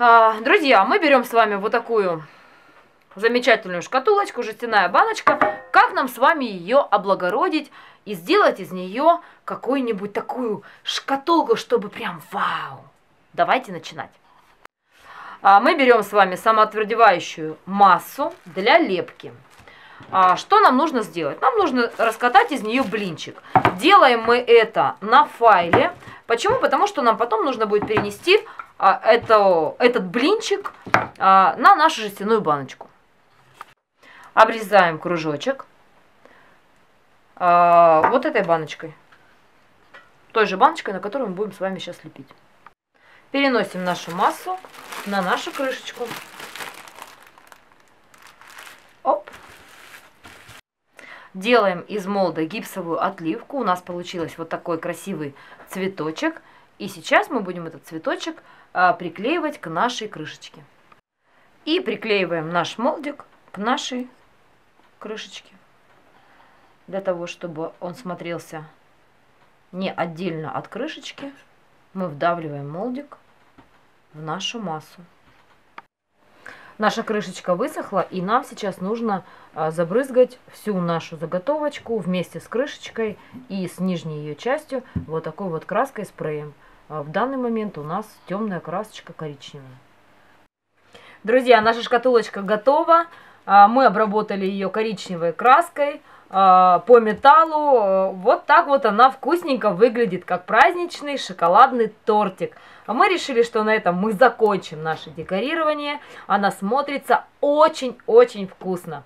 А, друзья, мы берем с вами вот такую замечательную шкатулочку, жестяная баночка. Как нам с вами ее облагородить и сделать из нее какую-нибудь такую шкатулку, чтобы прям вау. Давайте начинать. А, мы берем с вами самоотвердевающую массу для лепки. А, что нам нужно сделать? Нам нужно раскатать из нее блинчик. Делаем мы это на файле. Почему? Потому что нам потом нужно будет перенести а, это, этот блинчик а, на нашу жестяную баночку. Обрезаем кружочек а, вот этой баночкой. Той же баночкой, на которую мы будем с вами сейчас лепить. Переносим нашу массу на нашу крышечку. Оп. Делаем из молда гипсовую отливку. У нас получилось вот такой красивый цветочек. И сейчас мы будем этот цветочек приклеивать к нашей крышечке. И приклеиваем наш молдик к нашей крышечке. Для того, чтобы он смотрелся не отдельно от крышечки, мы вдавливаем молдик в нашу массу. Наша крышечка высохла, и нам сейчас нужно а, забрызгать всю нашу заготовочку вместе с крышечкой и с нижней ее частью вот такой вот краской спреем. А, в данный момент у нас темная красочка коричневая. Друзья, наша шкатулочка готова. А, мы обработали ее коричневой краской а, по металлу. Вот так вот она вкусненько выглядит, как праздничный шоколадный тортик. Мы решили, что на этом мы закончим наше декорирование. Она смотрится очень-очень вкусно.